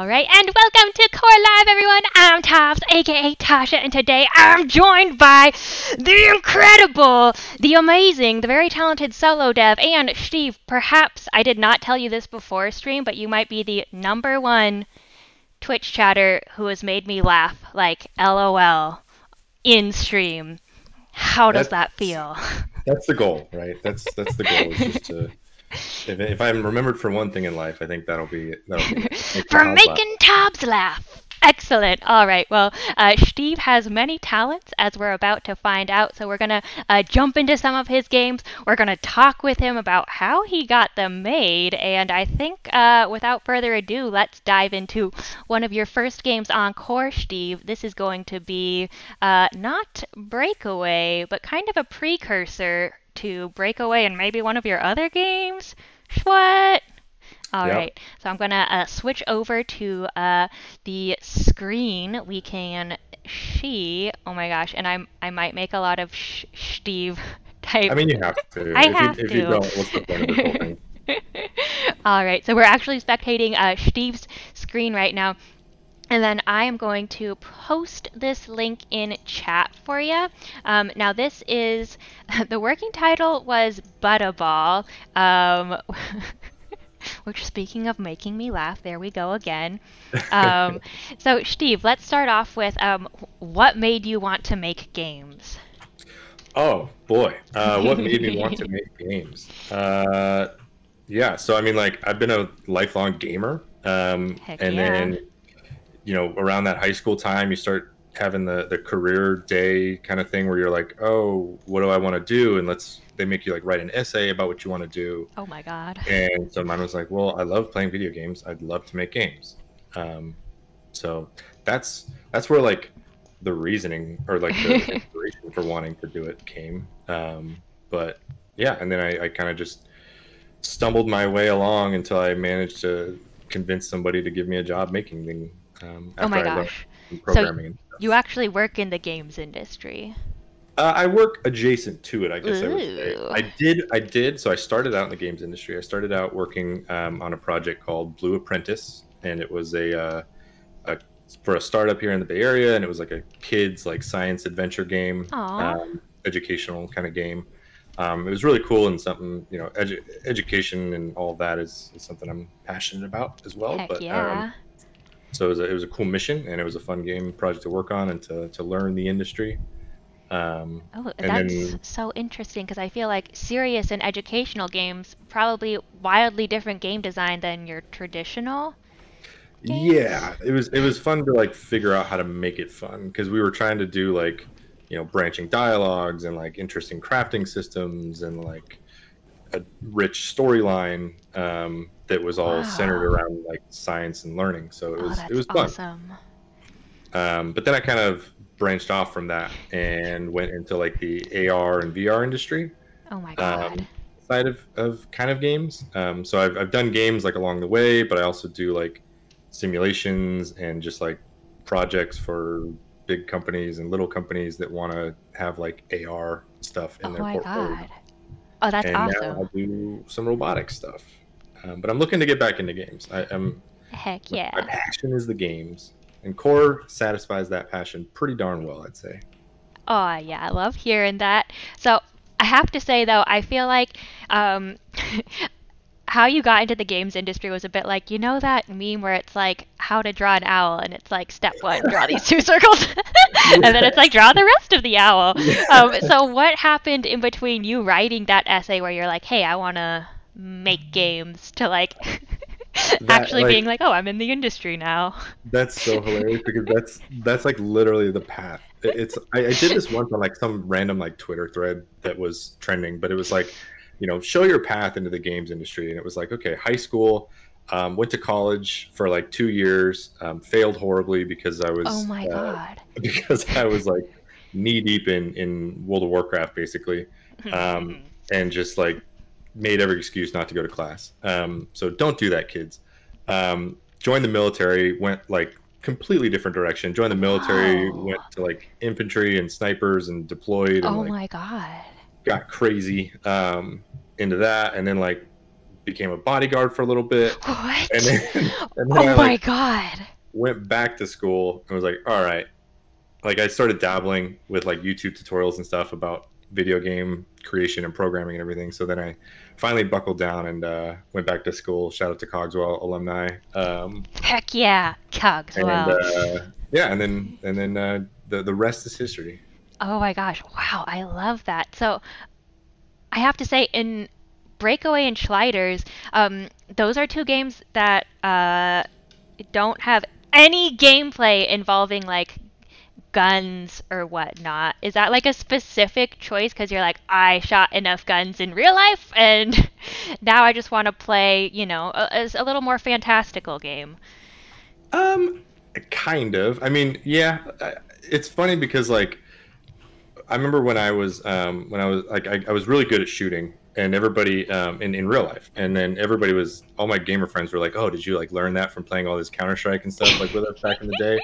All right, and welcome to Core Live, everyone. I'm Tobs, aka Tasha, and today I'm joined by the incredible, the amazing, the very talented solo dev, and Steve. Perhaps I did not tell you this before stream, but you might be the number one Twitch chatter who has made me laugh like LOL in stream. How does That's- that feel? That's the goal, right? That's that's the goal. Is just to, if, if I'm remembered for one thing in life, I think that'll be that'll be for making Tobs laugh. Excellent. All right. Well, uh, Steve has many talents, as we're about to find out. So we're gonna uh, jump into some of his games. We're gonna talk with him about how he got them made, and I think, uh, without further ado, let's dive into one of your first games on Core, Steve. This is going to be uh, not Breakaway, but kind of a precursor to Breakaway, and maybe one of your other games. What? All Yep. right, so I'm gonna uh, switch over to uh, the screen. We can see. Oh my gosh, and I'm I might make a lot of sh- Steve type. I mean, you have to. I if have you, If to. you don't, what's the point of the whole thing? All right, so we're actually spectating uh, Steve's screen right now. And then I am going to post this link in chat for you. Um, now, this is the working title was Butterball, um, which, speaking of making me laugh, there we go again. Um, so, Steve, let's start off with um, what made you want to make games? Oh boy, uh, what made me want to make games? Uh, yeah, so I mean, like I've been a lifelong gamer, um, and yeah. then you know around that high school time, you start having the the career day kind of thing where you're like, oh, what do I want to do? And let's they make you like write an essay about what you want to do. Oh my god. And so mine was like, well, I love playing video games. I'd love to make games. Um, so that's that's where like the reasoning or like the inspiration for wanting to do it came. Um, but yeah, and then I, I kind of just stumbled my way along until I managed to convince somebody to give me a job making them. Um, Oh my I gosh. and. You actually work in the games industry. Uh, I work adjacent to it, I guess I would say. I did, I did. So I started out in the games industry. I started out working um, on a project called Blue Apprentice, and it was a, uh, a for a startup here in the Bay Area, and it was like a kids like science adventure game, um, educational kind of game. Um, it was really cool and something you know, edu- education and all that is, is something I'm passionate about as well. Heck but yeah. So it was, a, it was a cool mission, and it was a fun game project to work on and to, to learn the industry. Um, Oh, And that's then- so interesting because I feel like serious and educational games probably wildly different game design than your traditional. games? Yeah, it was it was fun to like figure out how to make it fun because we were trying to do like you know branching dialogues and like interesting crafting systems and like a rich storyline um, that was all Wow. centered around like science and learning. So it Oh, was that's it was fun. awesome. Um, but then I kind of branched off from that and went into like the AR and VR industry Oh my god. um, side of, of kind of games. Um, so I've, I've done games like along the way, but I also do like simulations and just like projects for big companies and little companies that want to have like AR stuff in oh their my portfolio. god. Oh, that's and now awesome. I do some robotic stuff. Um, but I'm looking to get back into games. I, I'm Heck yeah. my passion is the games, and Core satisfies that passion pretty darn well, I'd say. Oh yeah, I love hearing that. So I have to say though, I feel like um, how you got into the games industry was a bit like you know that meme where it's like how to draw an owl, and it's like step one, draw these two circles, and then it's like draw the rest of the owl. Um, so what happened in between you writing that essay where you're like, hey, I want to make games, to like actually like- being like, oh, I'm in the industry now. That's so hilarious because that's that's like literally the path. It's I, I did this once on like some random like Twitter thread that was trending, but it was like, you know, show your path into the games industry, and it was like, okay, high school, um, went to college for like two years, um, failed horribly because I was Oh my uh, god. because I was like knee deep in in World of Warcraft basically, um, and just like made every excuse not to go to class. Um, so don't do that, kids. Um, joined the military, went like completely different direction. Joined the military, Wow. went to like infantry and snipers and deployed and oh like my god. got crazy um, into that, and then like became a bodyguard for a little bit, What? and then, and then oh I my like, god. went back to school and was like, all right. Like I started dabbling with like YouTube tutorials and stuff about video game creation and programming and everything. So then I finally buckled down and uh, went back to school. Shout out to Cogswell alumni. Um, Heck yeah, Cogswell. and uh, yeah, and then and then uh, the the rest is history. Oh my gosh. Wow, I love that. So I have to say in Breakaway and Sliders, um, those are two games that uh, don't have any gameplay involving like guns or whatnot. Is that like a specific choice because you're like, I shot enough guns in real life and now I just want to play, you know, a, a little more fantastical game? Um, kind of. I mean, yeah. It's funny because like, I remember when I was um, when I was like I, I was really good at shooting, and everybody um, in in real life, and then everybody was all my gamer friends were like, "Oh, did you like learn that from playing all this Counter Strike and stuff like with us back in the day?"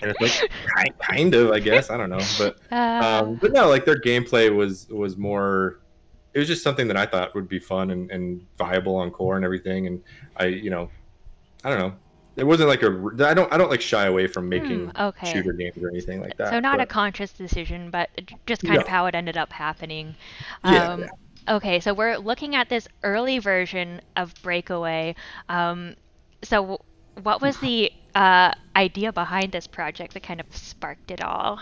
And it's like, kind, kind of, I guess. I don't know, but Uh, um, but no, like their gameplay was was more. It was just something that I thought would be fun and, and viable on core and everything. And I, you know, I don't know. It wasn't like a. I don't. I don't like shy away from making Hmm, okay. shooter games or anything like that. So not a conscious decision, but just kind of how it ended up happening. Yeah, Um, yeah. Okay, so we're looking at this early version of Breakaway. Um, so what was the uh, idea behind this project that kind of sparked it all?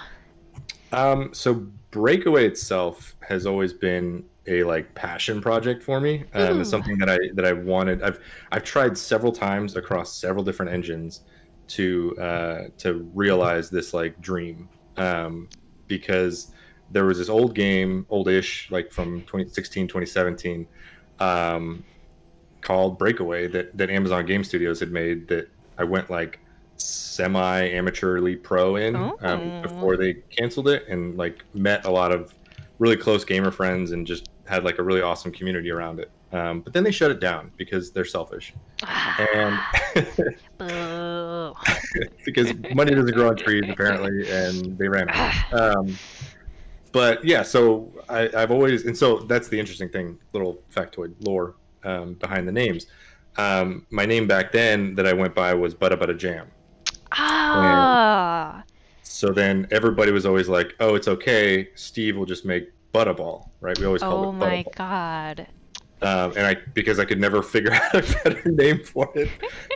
Um, so Breakaway itself has always been a like passion project for me. Um, Ooh. it's something that I that I wanted. I've I've tried several times across several different engines to uh, to realize this like dream um, because there was this old game, oldish, like from 2016, 2017, um, called Breakaway that that Amazon Game Studios had made that I went like semi amateurly pro in Oh. um, before they canceled it and like met a lot of really close gamer friends and just had like a really awesome community around it. Um, but then they shut it down because they're selfish and because money doesn't grow on trees apparently, and they ran out. Um, but yeah, so I, I've always and so that's the interesting thing, little factoid lore um, behind the names. Um, my name back then that I went by was Butta Butta Jam. Ah. So then everybody was always like, "Oh, it's okay. Steve will just make Butterball, right?" We always called Oh it Oh my Butterball. god. Um, and I because I could never figure out a better name for it,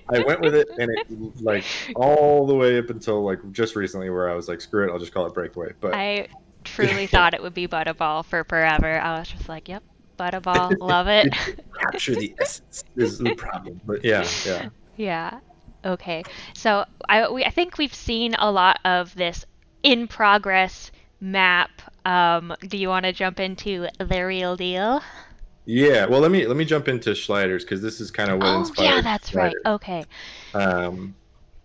I went with it, and it like all the way up until like just recently, where I was like, "Screw it, I'll just call it Breakaway." But I truly thought it would be Butterball for forever. I was just like, yep, Butterball, love it. capture the essence is the problem. But yeah, yeah. Yeah. Okay. So I we, I think we've seen a lot of this in progress map. Um, do you want to jump into the real deal? Yeah, well, let me let me jump into Sliders because this is kind of what Oh inspired. yeah, that's right. Okay. Um,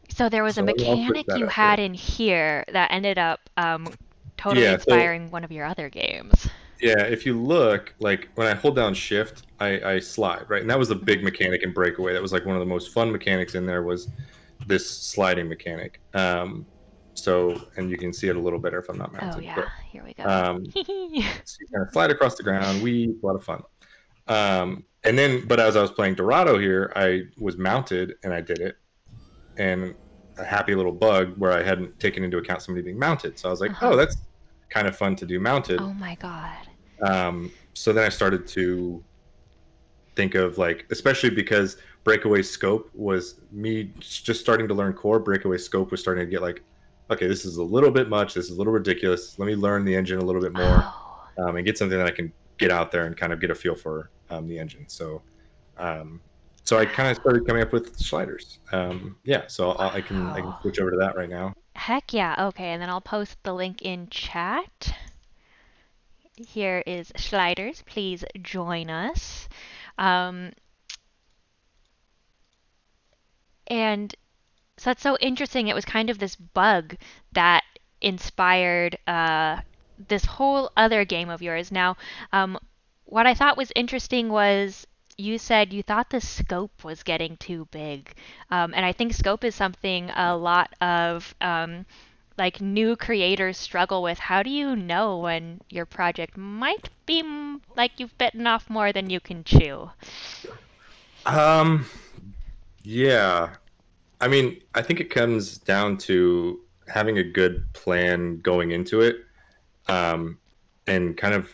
So there was a So let me- I'll put mechanic you had there. in here that ended up um, totally Yeah, so- inspiring one of your other games. yeah, if you look, like when I hold down Shift, I, I slide right, and that was a big mechanic in Breakaway. That was like one of the most fun mechanics in there was this sliding mechanic. Um, so, and you can see it a little better if I'm not mounted. Oh mounted. yeah, here we go. But, um, so you kind of slide across the ground. We a lot of fun. Um, and then, but as I was playing Dorado here, I was mounted and I did it, and a happy little bug where I hadn't taken into account somebody being mounted. So I was like, Uh-huh. oh, that's kind of fun to do mounted. oh my god. Um, so then I started to think of like, especially because Breakaway Scope was me just starting to learn core. Breakaway Scope was starting to get like, okay, this is a little bit much. This is a little ridiculous. Let me learn the engine a little bit more Oh. um, and get something that I can get out there and kind of get a feel for um, the engine. So, um, so I kind of started coming up with sliders. Um, yeah, so I'll, I can I can switch over to that right now. Heck yeah. Okay, and then I'll post the link in chat. Here is Sliders. Please join us. Um, and so that's so interesting. It was kind of this bug that inspired uh, this whole other game of yours. Now, um, what I thought was interesting was you said you thought the scope was getting too big. Um, and I think scope is something a lot of um, like new creators struggle with. How do you know when your project might be like you've bitten off more than you can chew? Um, yeah. I mean, I think it comes down to having a good plan going into it, um, and kind of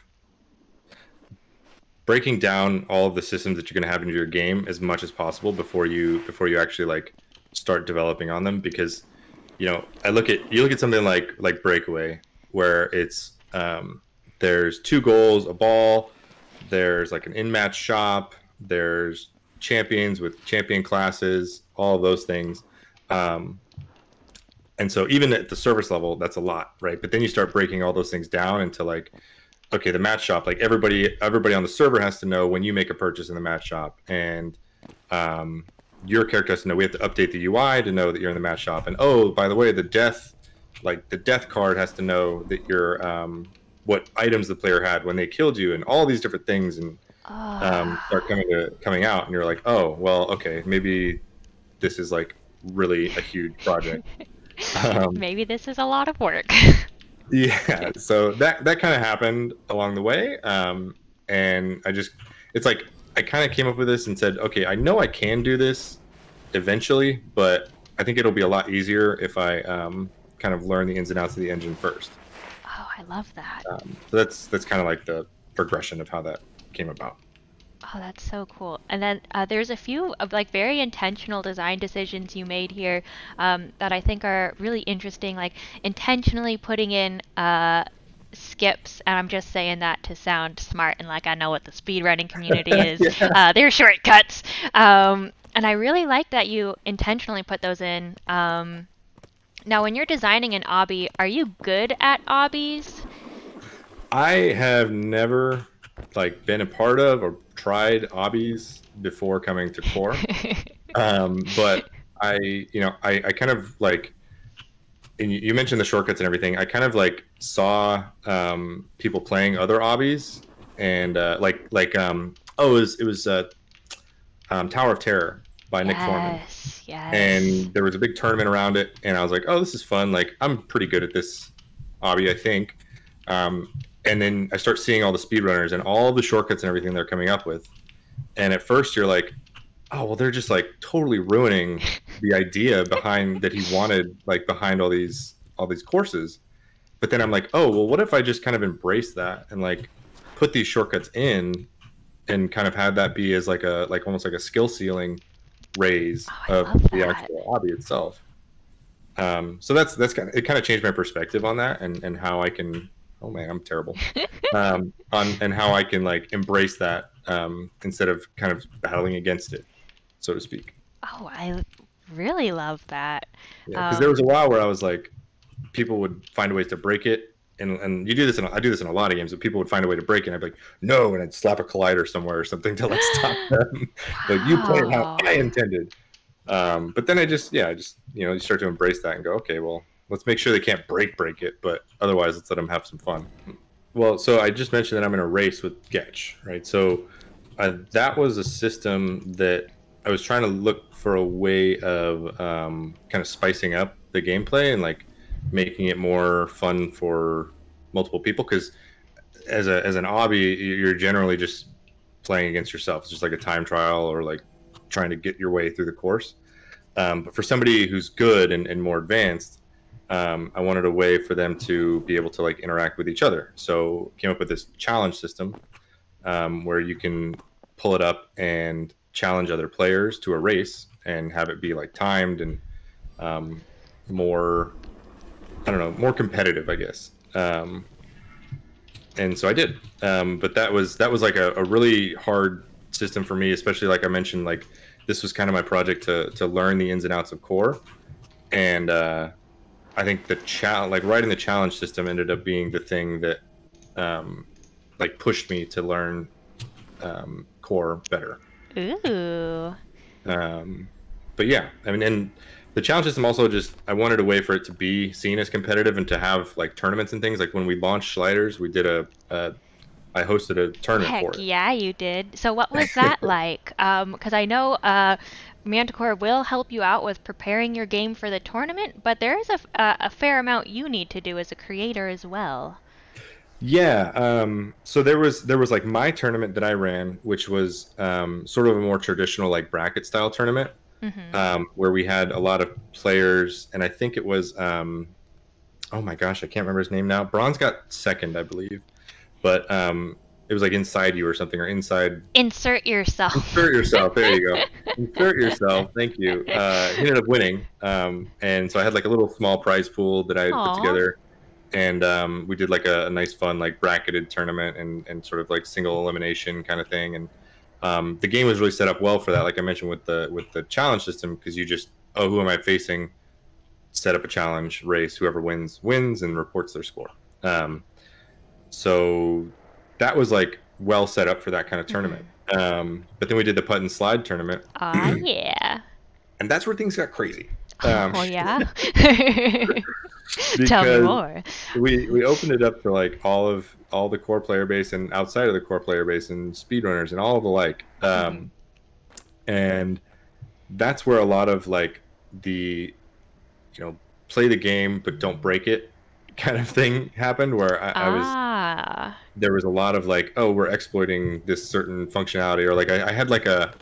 breaking down all of the systems that you're going to have into your game as much as possible before you before you actually like start developing on them. Because you know, I look at you look at something like like Breakaway, where it's um, there's two goals, a ball, there's like an in-match shop, there's champions with champion classes, all of those things. Um, and so even at the service level, that's a lot, right? But then you start breaking all those things down into like, okay, the match shop, like everybody, everybody on the server has to know when you make a purchase in the match shop, and um, your character has to know. We have to update the UI to know that you're in the match shop. And oh, by the way, the death, like the death card has to know that you're um, what items the player had when they killed you, and all these different things, and um, start coming to coming out, and you're like, oh, well, okay, maybe this is like really a huge project. Um, maybe this is a lot of work. yeah, so that that kind of happened along the way, um, and I just it's like I kind of came up with this and said, okay, I know I can do this eventually, but I think it'll be a lot easier if I um, kind of learn the ins and outs of the engine first. Oh, I love that. Um, so that's that's kind of like the progression of how that came about. Oh, that's so cool. And then uh, there's a few of like very intentional design decisions you made here um, that I think are really interesting. Like intentionally putting in uh, skips, and I'm just saying that to sound smart and like I know what the speedrunning community is. yeah. uh, they're shortcuts. Um, and I really like that you intentionally put those in. Um, now, when you're designing an obby, are you good at obbies? I have never like been a part of or tried obbies before coming to core. um, but I, you know, I, I kind of like, and you mentioned the shortcuts and everything. I kind of like saw um, people playing other obbies and uh, like like um, oh it was it was uh, um, Tower of Terror by yes, Nick Foreman. Yes. And there was a big tournament around it, and I was like, oh, this is fun. Like I'm pretty good at this obby, I think. Um, and then I start seeing all the speedrunners and all the shortcuts and everything they're coming up with. And at first you're like, oh well they're just like totally ruining the idea behind that he wanted like behind all these all these courses. But then I'm like, oh well what if I just kind of embrace that and like put these shortcuts in and kind of have that be as like a like almost like a skill ceiling raise oh, of the actual obby itself. Um, so that's that's kind of it kind of changed my perspective on that and and how I can oh man, I'm terrible. um, on and how I can like embrace that um, instead of kind of battling against it, so to speak. Oh, I really love that. Yeah, because um, there was a while where I was like, people would find ways to break it, and and you do this, in, I do this in a lot of games, but people would find a way to break it, and I'd be like, no, and I'd slap a collider somewhere or something to like stop them. but you play it how I intended. Um, but then I just, yeah, I just, you know, you start to embrace that and go, okay, well, let's make sure they can't break break it, but otherwise let's let them have some fun. Well, so I just mentioned that I'm in a race with Getch, right? So that was a system that I was trying to look for a way of um, kind of spicing up the gameplay and like making it more fun for multiple people because as a as an obby you're generally just playing against yourself it's just like a time trial or like trying to get your way through the course um, but for somebody who's good and, and more advanced um, I wanted a way for them to be able to like interact with each other. So came up with this challenge system um, where you can pull it up and challenge other players to a race and have it be like timed and um, more, I don't know, more competitive, I guess. Um, and so I did, um, but that was that was like a, a really hard system for me, especially like I mentioned, like this was kind of my project to to learn the ins and outs of core, and uh, I think the challenge, like writing the challenge system, ended up being the thing that, um, like pushed me to learn um, core better. Ooh. Um, but yeah, I mean, and the challenge system also just I wanted a way for it to be seen as competitive and to have like tournaments and things. Like when we launched Sliders, we did a, a I hosted a tournament Heck for it. yeah, you did. So what was that like? Because um, I know uh, Manticore will help you out with preparing your game for the tournament, but there is a, a, a, fair amount you need to do as a creator as well. Yeah. Um, so there was there was like my tournament that I ran, which was um, sort of a more traditional like bracket style tournament, Mm-hmm. um, where we had a lot of players, and I think it was um, oh my gosh, I can't remember his name now. Bronze got second, I believe, but um, it was like inside you or something, or inside. Insert yourself. Insert yourself. There you go. Insert yourself. Thank you. Uh, he ended up winning, um, and so I had like a little small prize pool that I put together, and um, we did like a, a nice, fun, like bracketed tournament and and sort of like single elimination kind of thing, and um, the game was really set up well for that. Like I mentioned with the with the challenge system, because you just oh, who am I facing? Set up a challenge race. Whoever wins wins and reports their score. Um, so that was like well set up for that kind of tournament. Um, but then we did the putt and slide tournament, Ah, yeah. and that's where things got crazy. Um, oh, yeah. Tell me more. We we opened it up for like all of all the core player base and outside of the core player base and speedrunners and all of the like. Um, and that's where a lot of like the you know play the game but don't break it kind of thing happened where I, I was Ah. there was a lot of like, oh, we're exploiting this certain functionality, or like I, I had like a,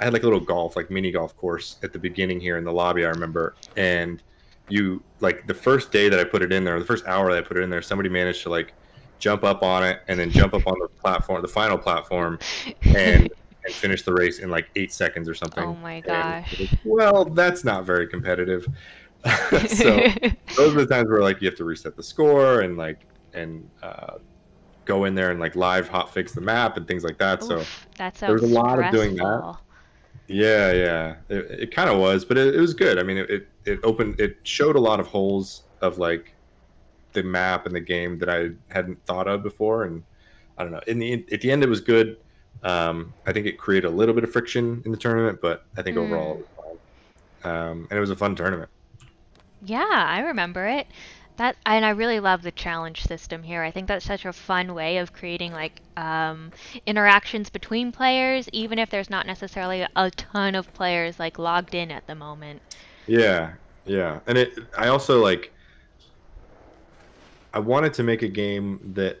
I had like a little golf, like mini golf course at the beginning here in the lobby. I remember, and you like the first day that I put it in there, the first hour that I put it in there, somebody managed to like jump up on it and then jump up on the platform, the final platform, and and finish the race in like eight seconds or something. Oh my gosh. was, well, that's not very competitive. so those are the times where like you have to reset the score and like and uh, go in there and like live hot fix the map and things like that. So Oof, that there was a lot of doing that. yeah, yeah, it, it kind of was, but it, it was good. I mean, it, it it opened, it showed a lot of holes of like the map and the game that I hadn't thought of before, and I don't know. In the at the end, it was good. Um, I think it created a little bit of friction in the tournament, but I think Mm. overall it was fine. Um, and it was a fun tournament. Yeah, I remember it. That and I really love the challenge system here. I think that's such a fun way of creating like um, interactions between players, even if there's not necessarily a ton of players like logged in at the moment. Yeah, yeah, and it. I also like. I wanted to make a game that,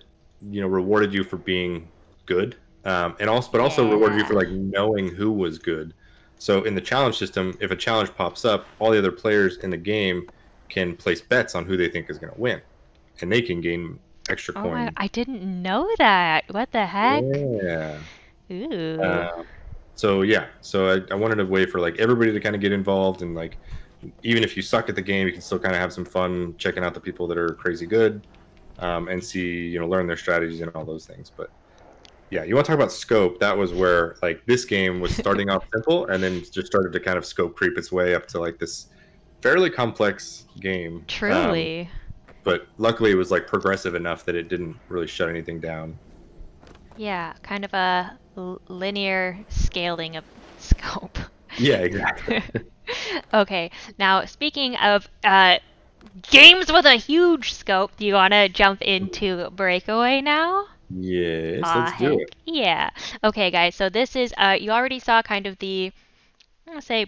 you know, rewarded you for being good, um, and also, but also rewarded you for like knowing who was good. So in the challenge system, if a challenge pops up, all the other players in the game can place bets on who they think is going to win, and they can gain extra Oh my, coin. I didn't know that. What the heck? Yeah. Ooh. Uh, so yeah, so I, I wanted a way for like everybody to kind of get involved and like even if you suck at the game, you can still kind of have some fun checking out the people that are crazy good, um, and see you know learn their strategies and all those things. But yeah, you want to talk about scope? That was where like this game was starting off simple and then just started to kind of scope creep its way up to like this fairly complex game. Um, Truly. but luckily, it was like progressive enough that it didn't really shut anything down. Yeah, kind of a l- linear scaling of scope. Yeah, exactly. okay, now speaking of uh, games with a huge scope, do you want to jump into Breakaway now? yes, Aw, let's do it. Yeah. Okay, guys. So this is uh, you already saw kind of the, I'm gonna say,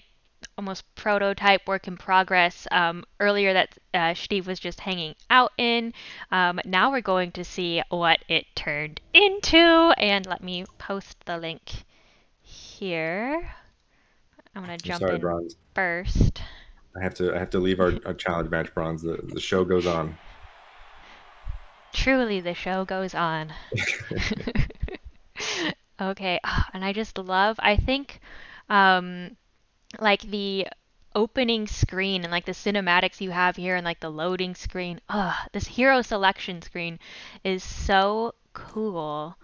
almost prototype work in progress um, earlier that uh, Steve was just hanging out in. Um, now we're going to see what it turned into, and let me post the link here. I'm gonna I'm jump sorry, in Bronze. first. I have to I have to leave our, our challenge match bronze. The the show goes on. Truly, the show goes on. okay, ah, and I just love, I think, um, like the opening screen and like the cinematics you have here and like the loading screen. Ugh, this hero selection screen is so cool.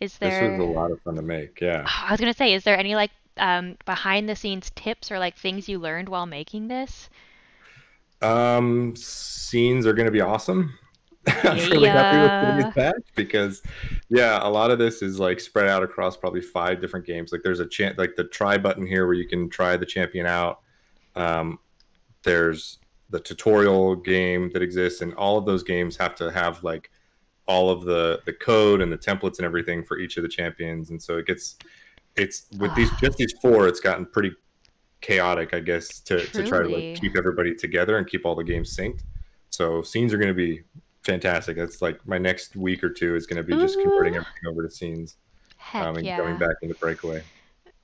Is there? This was a lot of fun to make. Yeah. Ah, I was gonna say, is there any like um, behind the scenes tips or like things you learned while making this? Um, scenes are going to be awesome. I'm really happy with this patch because, yeah, a lot of this is like spread out across probably five different games. Like there's a chant, like the try button here where you can try the champion out. Um, there's the tutorial game that exists, and all of those games have to have like all of the the code and the templates and everything for each of the champions. And so it gets it's with these just these four, it's gotten pretty chaotic, I guess, to, to try to like keep everybody together and keep all the games synced. So scenes are going to be fantastic. That's like my next week or two is going to be just converting everything over to scenes Heck um, and yeah. going back into breakaway.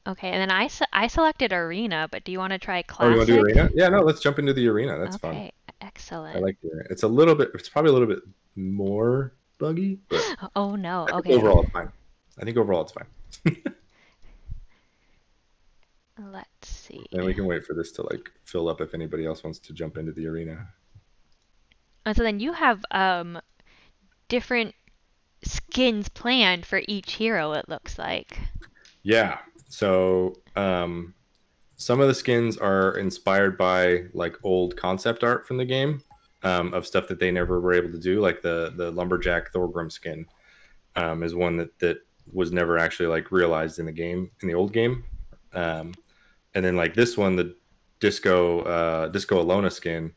Okay, and then I, I selected arena, but do you want to try Oh, you want to do arena? Yeah, no, let's jump into the arena. That's fun. okay, excellent. I like the arena. It's a little bit. It's probably a little bit more buggy, but oh no. I Okay. overall it's fine. I think overall it's fine. Let's see. And we can wait for this to like fill up if anybody else wants to jump into the arena. And so then you have um different skins planned for each hero. It looks like. Yeah. So um, some of the skins are inspired by like old concept art from the game um, of stuff that they never were able to do. Like the the lumberjack Thorgrim skin um, is one that that was never actually like realized in the game in the old game. Um, and then like this one, the disco uh, disco Alona skin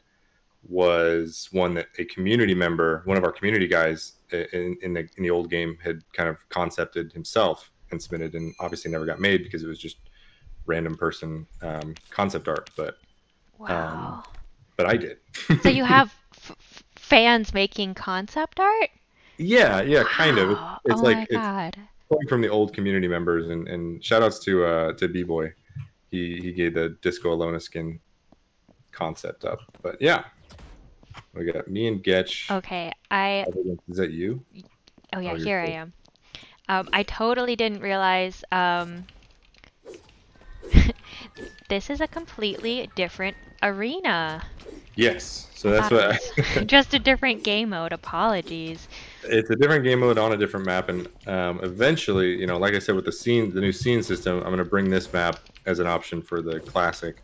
was one that a community member, one of our community guys in, in the in the old game, had kind of concepted himself and submitted, and obviously never got made because it was just random person um, concept art. But Wow. but I did. so you have f- fans making concept art? yeah, yeah, kind of. It's, it's oh like it's pulling from the old community members, and and shout outs to uh to B Boy. He he gave the Disco Alona skin concept up. But yeah, we got me and Getch. Okay, I Is that you? oh yeah, Oh, here I am. Um, I totally didn't realize um, this is a completely different arena. Yes. So that's Thought what. was just a different game mode. Apologies. it's a different game mode on a different map, and um, eventually, you know, like I said, with the scene, the new scene system, I'm going to bring this map as an option for the classic,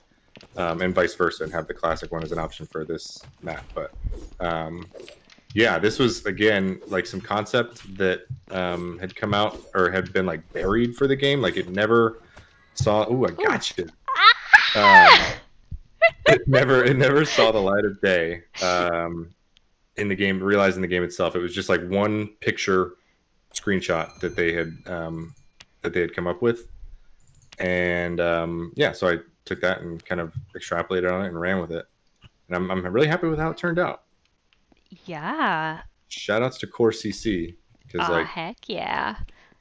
um, and vice versa, and have the classic one as an option for this map. But um, yeah, this was again like some concept that um, had come out or had been like buried for the game, like it never saw. Ooh, I got you. Um, it never, it never saw the light of day. Um, in the game, realizing the game itself, it was just like one picture screenshot that they had um, that they had come up with, and um, yeah, so I took that and kind of extrapolated on it and ran with it, and I'm, I'm really happy with how it turned out. Yeah. Shout outs to Core CC because Aw, like heck yeah.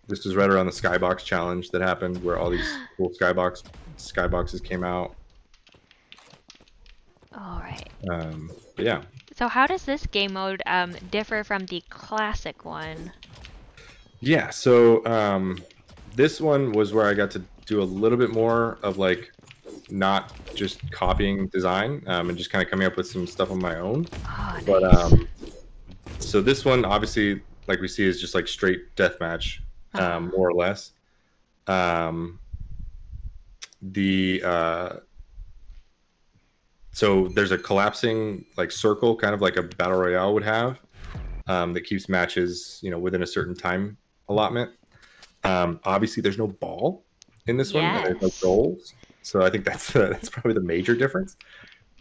this was right around the Skybox challenge that happened where all these cool Skybox Skyboxes came out. All right. Um, yeah, So how does this game mode um, differ from the classic one? Yeah, so um, this one was where I got to do a little bit more of like not just copying design um, and just kind of coming up with some stuff on my own. Oh, But nice. um, so this one, obviously, like we see, is just like straight deathmatch, um, more or less. Um, the uh, so there's a collapsing like circle, kind of like a battle royale would have, um, that keeps matches, you know, within a certain time allotment. Um, obviously, there's no ball in this one. and There's no goals, so I think that's uh, that's probably the major difference.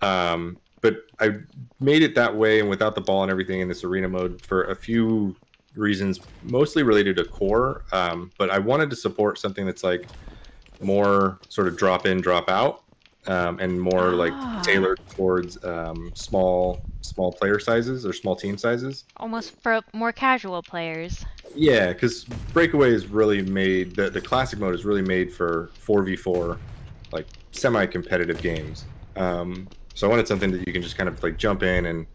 Um, but I made it that way and without the ball and everything in this arena mode for a few reasons, mostly related to core. Um, but I wanted to support something that's like more sort of drop in, drop out, um, and more like Ah. tailored towards um, small small player sizes or small team sizes. Almost for more casual players. Yeah, because Breakaway is really made the, the classic mode is really made for four v four, like semi competitive games. Um, so I wanted something that you can just kind of like jump in and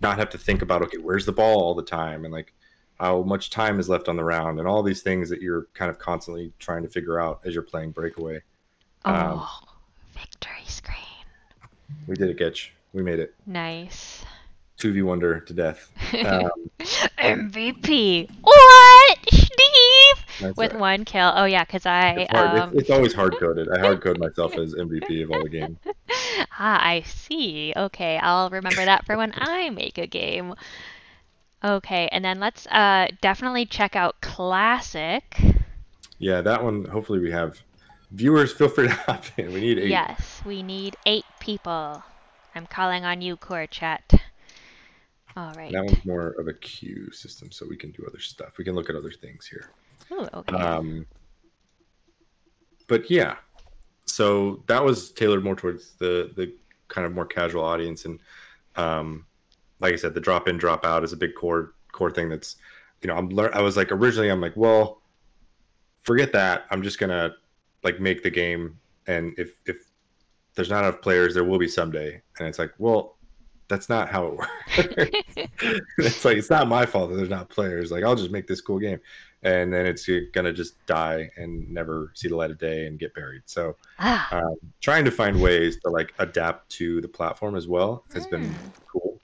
not have to think about okay, where's the ball all the time and like how much time is left on the round and all these things that you're kind of constantly trying to figure out as you're playing Breakaway. Oh, Um, victory screen. We did it, Getch. We made it. Nice. Two v wonder to death. Um, MVP. What? That's With right. one kill. Oh yeah, because I It's, um it's, it's always hard coded. I hard code myself as MVP of all the games. Ah, I see. Okay, I'll remember that for when I make a game. Okay, and then let's uh definitely check out classic. Yeah, that one. Hopefully, we have viewers. Feel free to hop in. We need eight. Yes, we need eight people. I'm calling on you, core chat. All right. That one's more of a queue system, so we can do other stuff. We can look at other things here. Ooh, okay. Um, but yeah, so that was tailored more towards the the kind of more casual audience, and um, like I said, the drop in, drop out is a big core core thing. That's you know, I'm lear- I was like originally I'm like, well, forget that. I'm just gonna like make the game, and if if there's not enough players, there will be someday. And it's like, well, that's not how it works. it's like it's not my fault that there's not players. Like I'll just make this cool game, and then it's gonna just die and never see the light of day and get buried. So, Ah, um, trying to find ways to like adapt to the platform as well has been Mm. cool,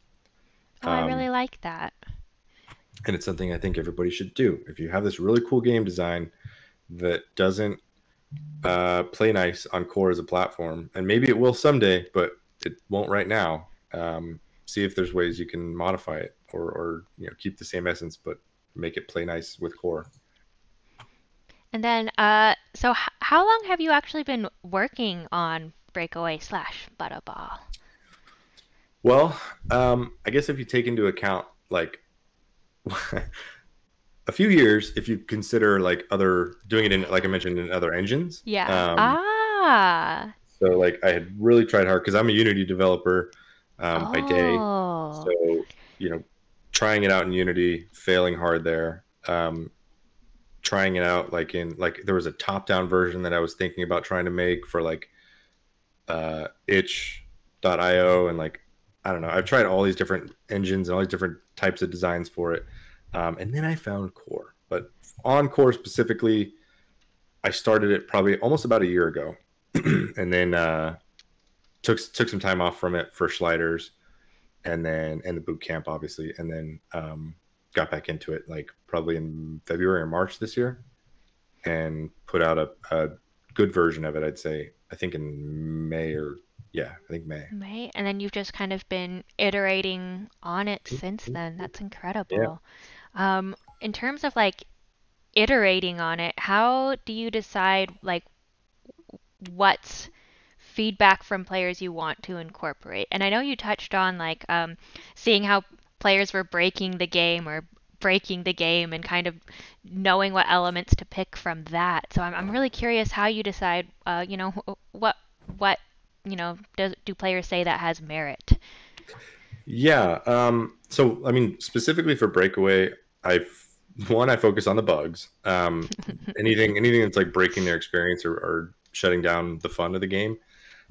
oh, I um, really like that. and it's something I think everybody should do. If you have this really cool game design that doesn't uh, play nice on core as a platform, and maybe it will someday, but it won't right now. Um, see if there's ways you can modify it or, or you know keep the same essence but make it play nice with core. And then, uh, so h- how long have you actually been working on Breakaway slash Butterball? Well, um, I guess if you take into account like a few years, if you consider like other doing it in like I mentioned in other engines. Yeah. Um, ah. So like I had really tried hard because I'm a Unity developer um, by day. Oh. So you know, trying it out in Unity, failing hard there. Um, trying it out like in like there was a top-down version that I was thinking about trying to make for like uh, itch.io and like I don't know. I've tried all these different engines and all these different types of designs for it, um, and then I found Core. But on Core specifically, I started it probably almost about a year ago, and then uh, took took some time off from it for sliders, and then and the boot camp obviously, and then um, got back into it like probably in February or March this year, and put out a, a good version of it. I'd say I think in May or yeah, I think May. May, and then you've just kind of been iterating on it since then. That's incredible. Um, in terms of like iterating on it, how do you decide like what's feedback from players you want to incorporate? And I know you touched on like um, seeing how players were breaking the game or breaking the game and kind of knowing what elements to pick from that. So I'm, I'm really curious how you decide, uh, you know, what what you know does do players say that has merit? Yeah. Um, so, I mean, specifically for Breakaway, I've one, I focus on the bugs. Um, anything, anything that's like breaking their experience or, or shutting down the fun of the game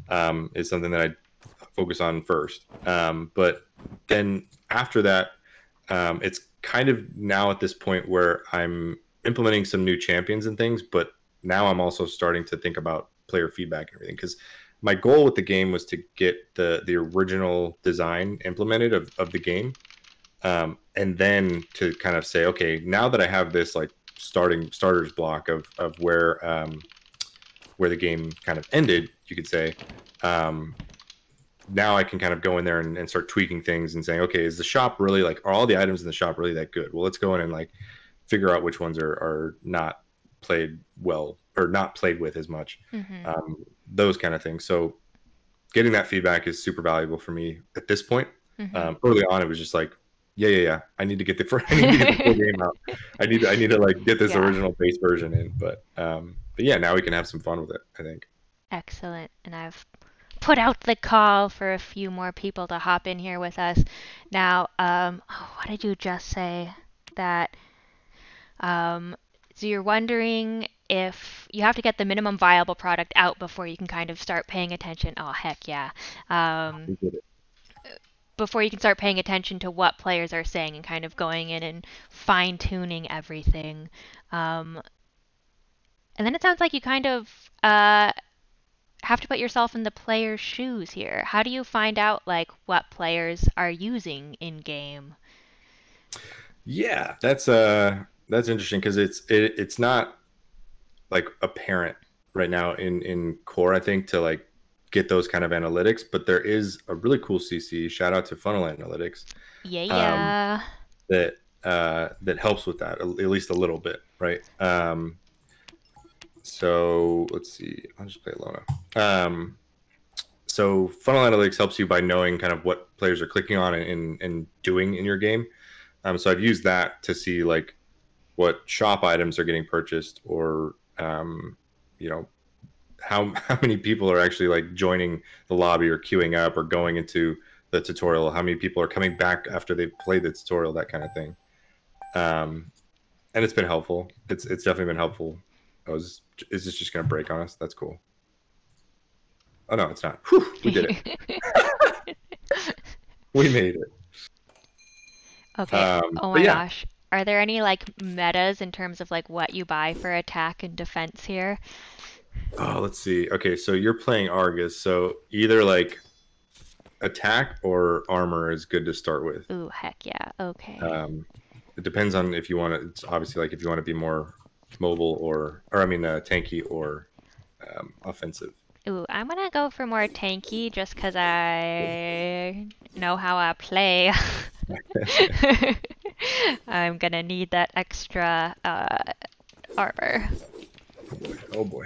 um, is something that I focus on first. Um, but then after that, um, it's kind of now at this point where I'm implementing some new champions and things, but now I'm also starting to think about player feedback and everything because my goal with the game was to get the the original design implemented of, of the game um, and then to kind of say okay now that i have this like starting starters block of of where um, where the game kind of ended you could say um, now i can kind of go in there and, and start tweaking things and saying okay is the shop really like are all the items in the shop really that good well let's go in and like figure out which ones are are not played well or not played with as much hmm um, those kind of things. So getting that feedback is super valuable for me at this point. hmm Um, early on, it was just like, yeah, yeah, yeah. I need to get the I need to get the full game out. I need I need to like get this Yeah. original base version in. But um, but yeah, now we can have some fun with it. I think. Excellent. And I've put out the call for a few more people to hop in here with us. Now, um, oh, what did you just say? That, um, so you're wondering if you have to get the minimum viable product out before you can kind of start paying attention. Oh, heck yeah. Um, We get it. Before you can start paying attention to what players are saying and kind of going in and fine tuning everything. Um, and then it sounds like you kind of uh, have to put yourself in the player's shoes here. How do you find out like what players are using in game? Yeah, that's uh that's interesting because it's it, it's not like apparent right now in in core. I think to like get those kind of analytics, but there is a really cool CC. Shout out to Funnel Analytics. Yeah, Um, that uh, that helps with that at least a little bit, right? Um, so let's see. I'll just play Lona. Um, so funnel analytics helps you by knowing kind of what players are clicking on and, and, and doing in your game. Um, so I've used that to see like what shop items are getting purchased or um, you know how how many people are actually like joining the lobby or queuing up or going into the tutorial, how many people are coming back after they've played the tutorial, that kind of thing. Um, and it's been helpful. It's it's definitely been helpful. I was is this just gonna break on us? That's cool. Oh no, it's not. Whew, we did it. we made it. Okay. Um, oh my yeah. gosh. Are there any like metas in terms of like what you buy for attack and defense here? Oh, let's see. Okay, so you're playing Argus, so either like attack or armor is good to start with. Ooh, heck yeah. Okay. Um, it depends on if you want to. It's obviously like if you want to be more mobile or, or I mean, uh, tanky or um, offensive. Ooh, I'm gonna go for more tanky just because I know how I play. I'm gonna need that extra uh, armor. Oh boy.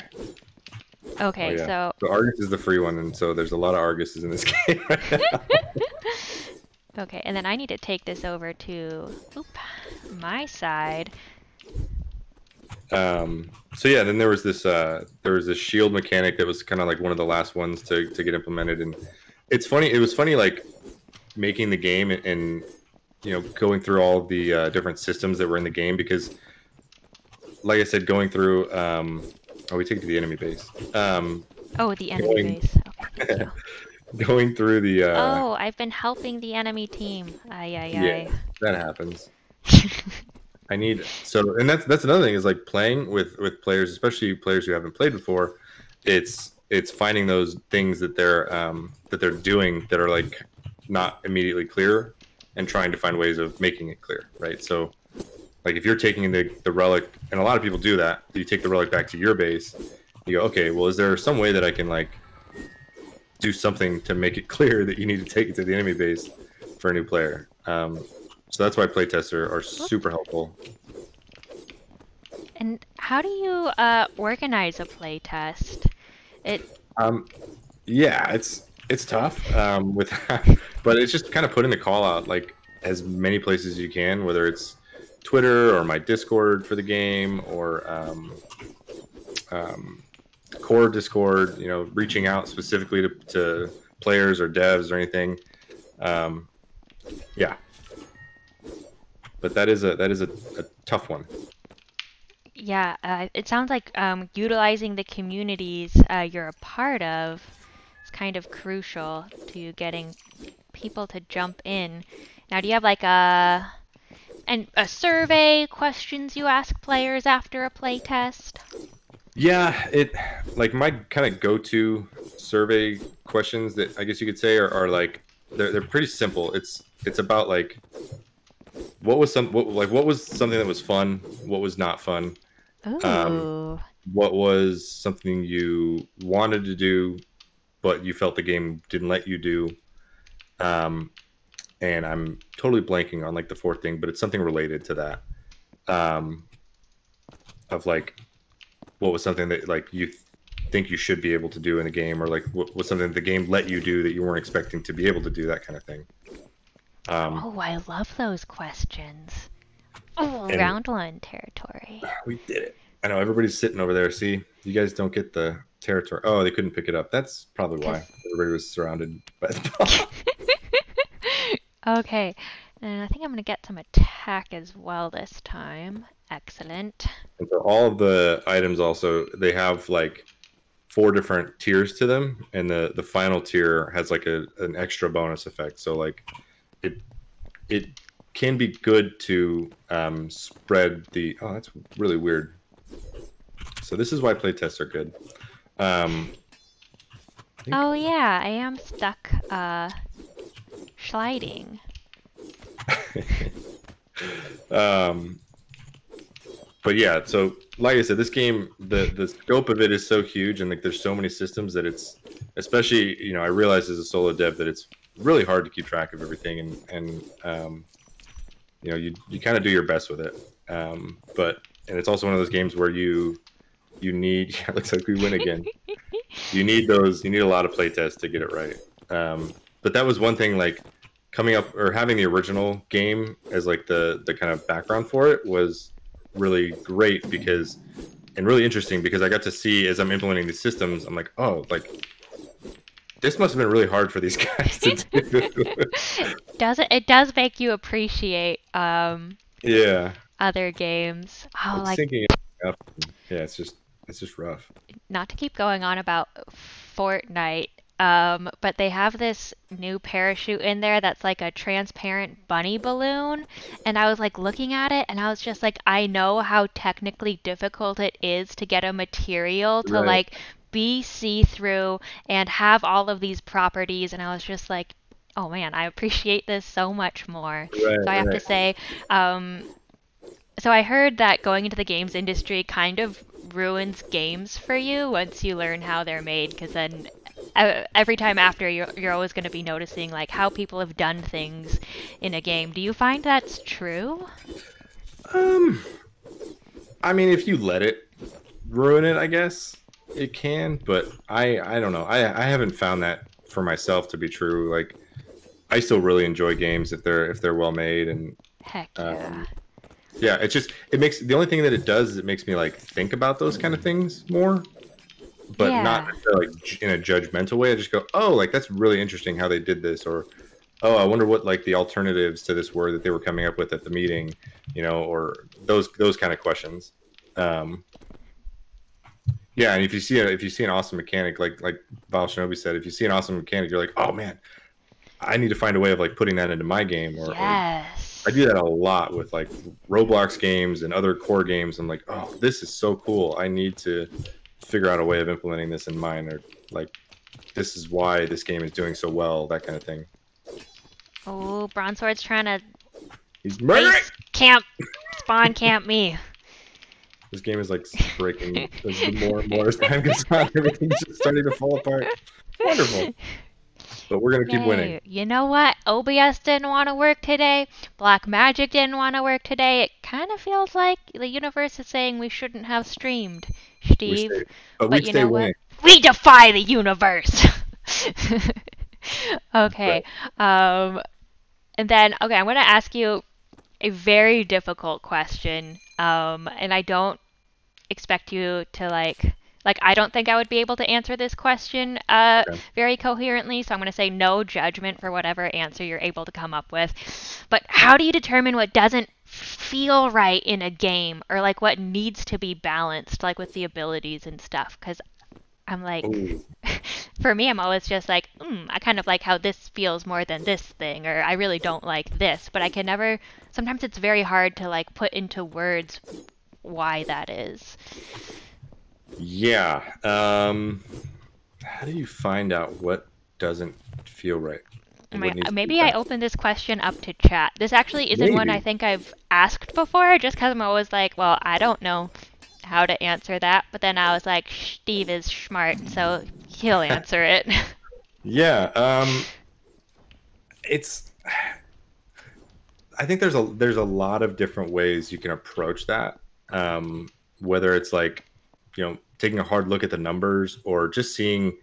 Okay, yeah. so So Argus is the free one, and so there's a lot of Arguses in this game. right okay, and then I need to take this over to oop, my side. um, so yeah, then there was this uh, there was this shield mechanic that was kind of like one of the last ones to, to get implemented, and it's funny. It was funny like making the game and, and you know going through all the uh, different systems that were in the game because, like I said, going through. Um, oh, we take it to the enemy base. Um, Oh, the enemy Going- base. Okay, going through the uh, oh, I've been helping the enemy team. Ay ay Yeah. that happens. I need so, and that's that's another thing is like playing with with players, especially players who haven't played before. It's it's finding those things that they're um, that they're doing that are like not immediately clear, and trying to find ways of making it clear, right? So, like if you're taking the the relic, and a lot of people do that, you take the relic back to your base. You go, okay, well, is there some way that I can like do something to make it clear that you need to take it to the enemy base for a new player? Um, so that's why playtests are, are super helpful. And how do you uh, organize a playtest? It Um, yeah, it's it's tough um, with, but it's just kind of putting the call out like as many places as you can, whether it's Twitter or my Discord for the game or um, um, core Discord. You know, reaching out specifically to, to players or devs or anything. Um, yeah, but that is a that is a, a tough one. yeah, uh, it sounds like um, utilizing the communities uh, you're a part of is kind of crucial to getting people to jump in. Now, do you have like a and a survey questions you ask players after a playtest? Yeah, it like my kind of go-to survey questions that I guess you could say are, are like they're they're pretty simple. It's it's about like what was some what like what was something that was fun, what was not fun, Ooh. what was something you wanted to do but you felt the game didn't let you do. Um and I'm totally blanking on like the fourth thing, but it's something related to that. Um of like what was something that like you th- think you should be able to do in a game or like what was something the game let you do that you weren't expecting to be able to do that kind of thing um oh, I love those questions. Oh, round one territory. we did it i know everybody's sitting over there see you guys don't get the territory oh they couldn't pick it up that's probably why everybody was surrounded by the ball Okay, and I think I'm gonna get some attack as well this time. Excellent. and so all of the items also they have like four different tiers to them and the the final tier has like a, an extra bonus effect so like it it can be good to um, spread the oh that's really weird so this is why playtests are good um, Oh yeah, I am stuck uh sliding. um, but yeah, so like I said, this game, the the scope of it is so huge, and like there's so many systems that it's, especially you know, I realize as a solo dev that it's really hard to keep track of everything, and and um, you know, you you kind of do your best with it, um, but and it's also one of those games where you you need. Yeah, it looks like we win again. you need those. You need a lot of playtests to get it right. Um, but that was one thing, like coming up or having the original game as like the the kind of background for it was really great because and really interesting because I got to see as I'm implementing these systems, I'm like, oh, like this must have been really hard for these guys to do. does it? It does make you appreciate um, yeah. other games. Oh, It's like up. Yeah, it's just it's just rough. not to keep going on about Fortnite, um, but they have this new parachute in there that's like a transparent bunny balloon. And I was like looking at it and I was just like, I know how technically difficult it is to get a material to Right. like be see through and have all of these properties. And I was just like, oh man, I appreciate this so much more. Right, So I have to say, um, so I heard that going into the games industry kind of ruins games for you once you learn how they're made, because then every time after you're, you're always going to be noticing like how people have done things in a game. Do you find that's true? Um, I mean, if you let it ruin it, I guess it can. But I, I don't know. I, I haven't found that for myself to be true. Like, I still really enjoy games if they're if they're well made and Heck yeah. Um, yeah. It's just it makes the only thing that it does is it makes me like think about those kind of things more, but not Yeah. necessarily, like in a judgmental way. I just go, oh, like that's really interesting how they did this, or oh, I wonder what like the alternatives to this were that they were coming up with at the meeting, you know, or those those kind of questions. Um, yeah, and if you see a, if you see an awesome mechanic, like like Val Shinobi said, if you see an awesome mechanic, you're like, oh man, I need to find a way of like putting that into my game, or, or. I do that a lot with like Roblox games and other core games. I'm like, oh, this is so cool. I need to figure out a way of implementing this in mine, or like, this is why this game is doing so well, that kind of thing. Oh, Bronzesword's trying to He's murdering. camp, spawn camp me. This game is like breaking the more and more as time goes on. Everything's just starting to fall apart. Wonderful. But we're gonna keep winning. You know what? OBS didn't want to work today. Black Magic didn't want to work today. It kind of feels like the universe is saying we shouldn't have streamed, We Steve. stay, but, but we you know what? We defy the universe. okay. Um, and then, okay, I'm going to ask you a very difficult question. Um, and I don't expect you to like, like, I don't think I would be able to answer this question uh, Okay. very coherently. So I'm going to say no judgment for whatever answer you're able to come up with. But how do you determine what doesn't feel right in a game or like what needs to be balanced, like with the abilities and stuff? Because I'm like, for me, I'm always just like, mm, I kind of like how this feels more than this thing, or I really don't like this. But I can never. Sometimes it's very hard to like put into words why that is. Yeah. Um, how do you find out what doesn't feel right? I What mean, needs to be maybe I open this question up to chat. This actually isn't one I think I've asked before, just because I'm always like, well, I don't know how to answer that. But then I was like, Steve is smart, so he'll answer it. Yeah. Um, it's. I think there's a there's a lot of different ways you can approach that. Um, whether it's like, you know, taking a hard look at the numbers or just seeing,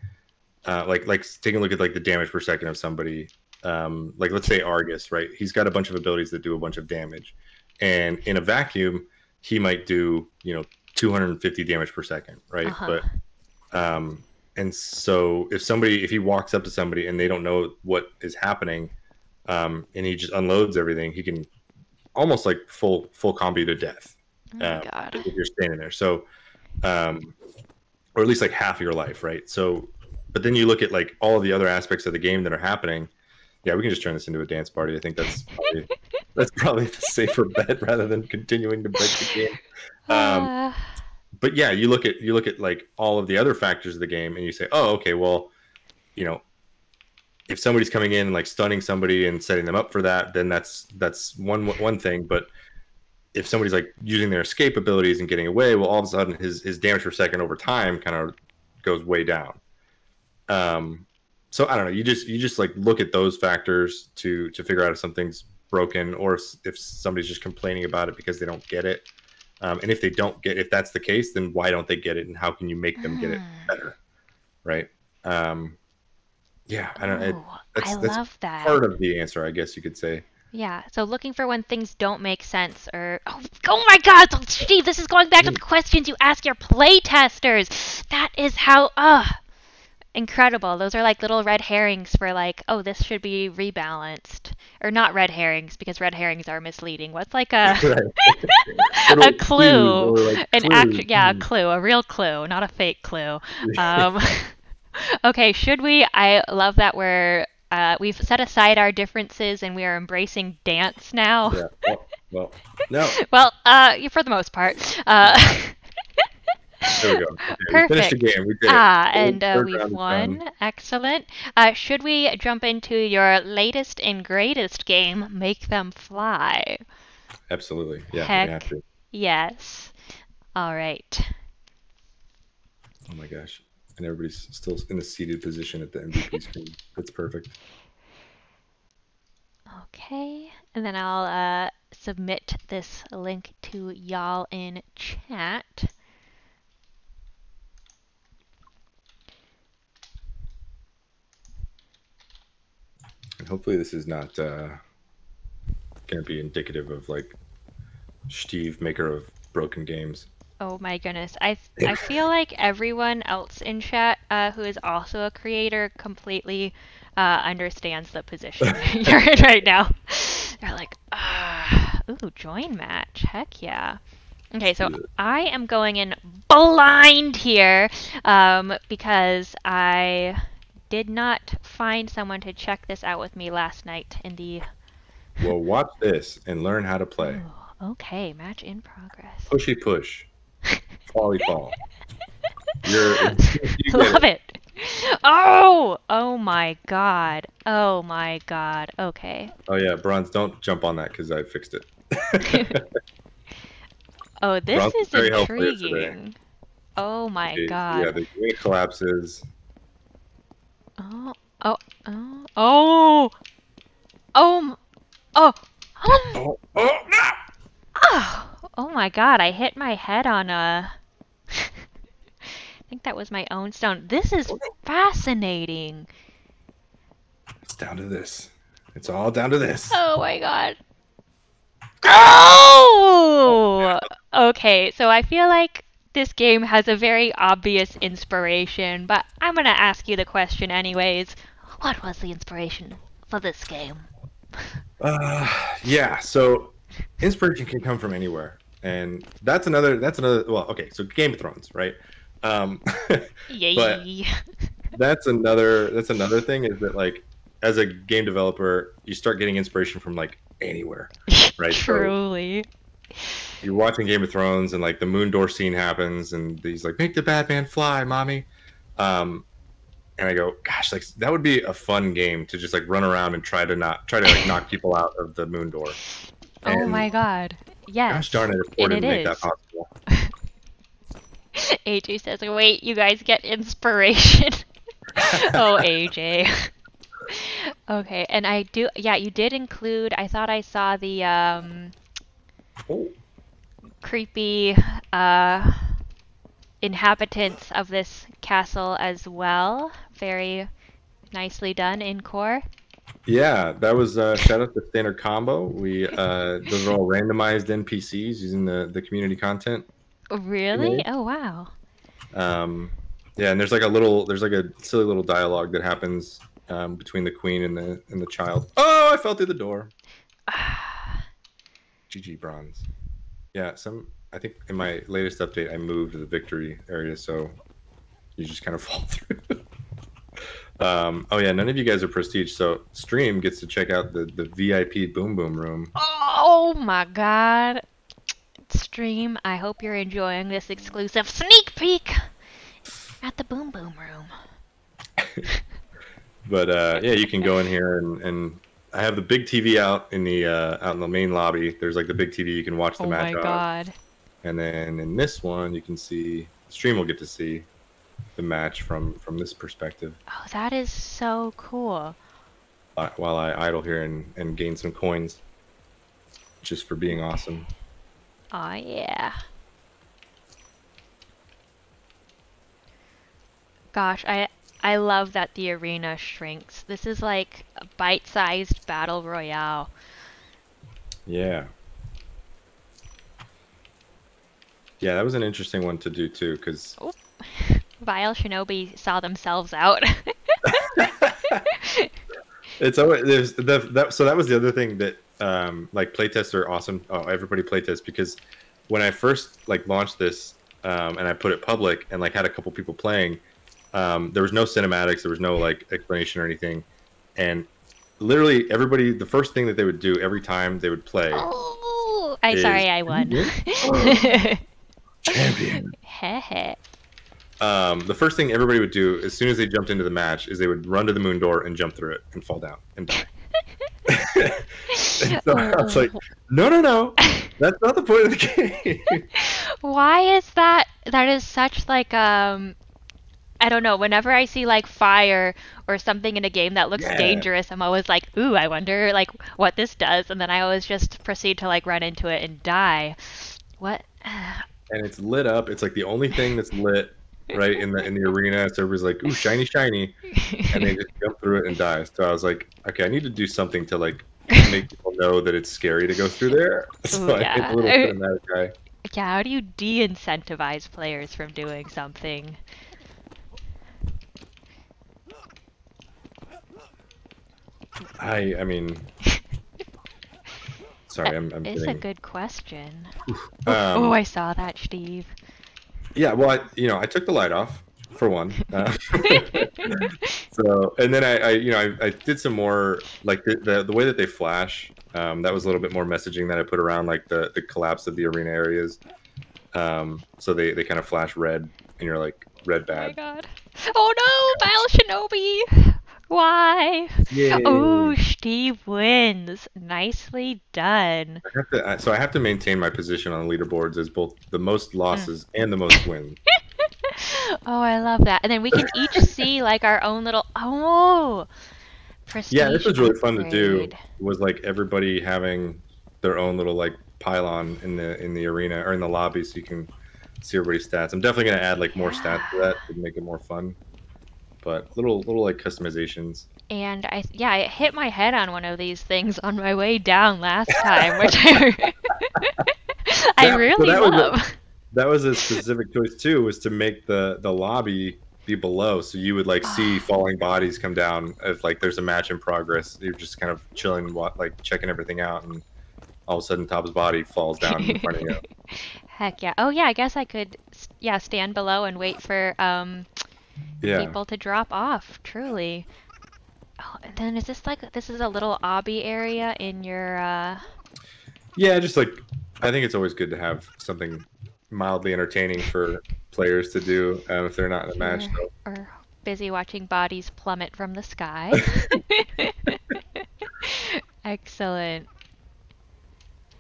uh, like like taking a look at like the damage per second of somebody. Um, like let's say Argus, right? He's got a bunch of abilities that do a bunch of damage, and in a vacuum, he might do you know 250 damage per second, right? Uh-huh. But um, and so if somebody if he walks up to somebody and they don't know what is happening, um, and he just unloads everything, he can almost like full full combo you to death oh god. if you're standing there. So, um, or at least like half of your life, right? So, but then you look at like all of the other aspects of the game that are happening. Yeah, we can just turn this into a dance party. I think that's probably, that's probably the safer bet rather than continuing to break the game. Um, but yeah, you look at you look at like all of the other factors of the game, and you say, oh, okay, well, you know, if somebody's coming in and like stunning somebody and setting them up for that, then that's that's one one thing. But if somebody's like using their escape abilities and getting away, well, all of a sudden his his damage per second over time kind of goes way down. Um, so I don't know. You just you just like look at those factors to to figure out if something's broken or if, if somebody's just complaining about it because they don't get it. Um, and if they don't get, if that's the case, then why don't they get it, and how can you make them get it Mm. better, right? Um, yeah, I don't. It, that's- I that's love that. part of the answer, I guess you could say. Yeah, so looking for when things don't make sense or oh, oh my god, so Steve, this is going back to the questions you ask your playtesters. That is how uh Incredible. Those are like little red herrings for like, oh, this should be rebalanced. Or not red herrings because red herrings are misleading. What's like a a clue? like, An actual yeah, a Hmm. clue, a real clue, not a fake clue. Um, okay, should we? I love that we're uh, we've set aside our differences and we are embracing dance now. Yeah. Well, well, no. Well, uh, for the most part. Uh, There we go. Okay, we finished the Perfect. game. We did it. Ah, Third- and uh, we've won. done. Excellent. Uh, should we jump into your latest and greatest game, Make Them Fly? Absolutely. Yeah. Heck. We have to. Yes. All right. Oh my gosh. And everybody's still in a seated position at the MVP screen. That's perfect. Okay. And then I'll uh, submit this link to y'all in chat. And hopefully this is not uh, going to be indicative of like Steve, maker of broken games. Oh my goodness. I I feel like everyone else in chat uh, who is also a creator completely uh, understands the position you're in right now. They're like, ah, ooh, join match. Heck yeah. Okay, so. I am going in blind here um, because I did not find someone to check this out with me last night in the. Well, watch this and learn how to play. Ooh, okay, match in progress. Pushy push. Folly fall. You're, you Love it. Oh, oh my god. Oh my god. Okay. Oh yeah, Bronze, don't jump on that because I fixed it. Oh, this Bronze is very intriguing. Oh my Okay, god. Yeah, the unit collapses. Oh, oh, oh, oh, oh, oh, oh, Oh, oh no! oh, oh my god, I hit my head on a. I think that was my own stone. This is fascinating. It's down to this. It's all down to this. Oh my god. Oh! Okay, so I feel like this game has a very obvious inspiration, but I'm gonna ask you the question anyways. What was the inspiration for this game? Uh, yeah. So inspiration can come from anywhere, and that's another. That's another. Well, okay. So Game of Thrones, right? Um, Yay! that's another. That's another thing is that like as a game developer, you start getting inspiration from like anywhere. Right, so- Truly. You're watching Game of Thrones, and like the moon door scene happens, and he's like, "Make the bad man fly, mommy." Um, and I go, "Gosh, like that would be a fun game to just like run around and try to not try to like knock people out of the moon door." Oh my god. Yes. Gosh darn it, if Ford And didn't it make that possible. AJ says, wait, you guys get inspiration. oh, AJ. okay, and I do, yeah, you did include, I thought I saw the um, Oh, creepy uh, inhabitants of this castle as well. Very nicely done in core. yeah, that was uh, shout out to Standard Combo. We uh, those are all randomized NPCs using the the community content. Really? Oh, wow. Um, yeah, and there's like a little, there's like a silly little dialogue that happens um, between the queen and the and the child. Oh, I fell through the door. GG bronze. Yeah, some. I think in my latest update, I moved the victory area, so you just kind of fall through. um, oh yeah, none of you guys are prestige, so stream gets to check out the the VIP boom boom room. Oh my god. Stream, I hope you're enjoying this exclusive sneak peek at the Boom Boom Room. But uh, yeah, you can go in here and, and I have the big TV out in the uh, out in the main lobby. There's like the big TV you can watch the Oh match Oh my god. And then in this one, you can see the stream will get to see the match from from this perspective Oh, that is so cool. uh, while I idle here and and gain some coins just for being awesome. Oh yeah. Gosh, I I love that the arena shrinks. This is like a bite-sized battle royale. Yeah. Yeah, that was an interesting one to do too, because Oh. Vile Shinobi saw themselves out. it's always there's the that so that was the other thing that um like playtests are awesome. Oh, everybody playtest because when I first like launched this um, and I put it public and like had a couple people playing, um, there was no cinematics, there was no like explanation or anything, and literally everybody the first thing that they would do every time they would play. Oh, I'm Is- sorry, I won. Champion. Um, the first thing everybody would do as soon as they jumped into the match is they would run to the moon door and jump through it and fall down and die. So I was like, no, no, no, that's not the point of the game. Why is that? That is such like um I don't know, whenever I see like fire or something in a game that looks Yeah. dangerous, I'm always like, "Ooh, I wonder like what this does." And then I always just proceed to like run into it and die. What? and it's lit up. It's like the only thing that's lit right in the in the arena. So everybody's like, ooh, shiny, shiny, and they just jump through it and die. So I was like, okay, I need to do something to like make people know that it's scary to go through there. So Ooh, I yeah. a little cinematic guy. yeah, how do you de-incentivize players from doing something? I I mean, sorry, I'm I'm It's a good question. Um, oh, I saw that, Steve. Yeah, well, I, you know, I took the light off for one. Uh, so, and then I, I you know, I, I did some more like the, the the way that they flash. Um, that was a little bit more messaging that I put around like the the collapse of the arena areas. Um, so they they kind of flash red, and you're like red Oh my bad. god. Oh no, Vile Shinobi! Why? Oh, Steve wins. Nicely done. I have to, so I have to maintain my position on the leaderboards as both the most hmm. losses and the most wins. Oh, I love that. And then we can each see like our own little oh. Prestige Yeah, this was really fun to do. Was like everybody having their own little like pylon in the in the arena or in the lobby, so you can see everybody's stats. I'm definitely gonna add like more stats to that to make it more fun. But little little like customizations. And I yeah, I hit my head on one of these things on my way down last time, which I I That- so really that was a- love. That was a specific choice too, was to make the the lobby be below, so you would like see falling bodies come down if like there's a match in progress. You're just kind of chilling, like checking everything out, and all of a sudden Top's body falls down in front of you. Heck yeah. Oh yeah, I guess I could yeah, stand below and wait for um Yeah. people to drop off, truly. Oh, and then is this like this is a little obby area in your uh Yeah, just like I think it's always good to have something mildly entertaining for players to do um, if they're not in a match. So. or busy watching bodies plummet from the sky. Excellent.